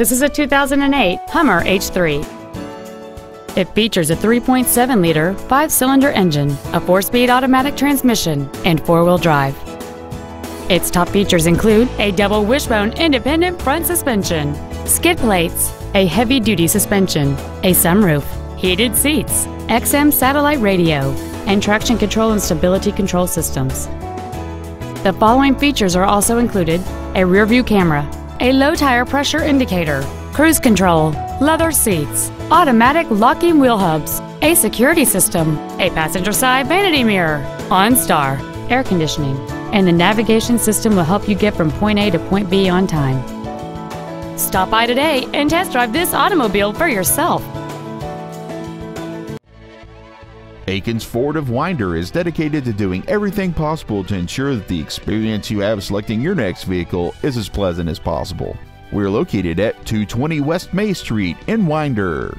This is a 2008 Hummer H3. It features a 3.7-liter five-cylinder engine, a four-speed automatic transmission, and four-wheel drive. Its top features include a double wishbone independent front suspension, skid plates, a heavy-duty suspension, a sunroof, heated seats, XM satellite radio, and traction control and stability control systems. The following features are also included a rear view camera, a low tire pressure indicator, cruise control, leather seats, automatic locking wheel hubs, a security system, a passenger side vanity mirror, OnStar, air conditioning, and the navigation system will help you get from point A to point B on time. Stop by today and test drive this automobile for yourself. Akins Ford of Winder is dedicated to doing everything possible to ensure that the experience you have selecting your next vehicle is as pleasant as possible. We're located at 220 West May Street in Winder.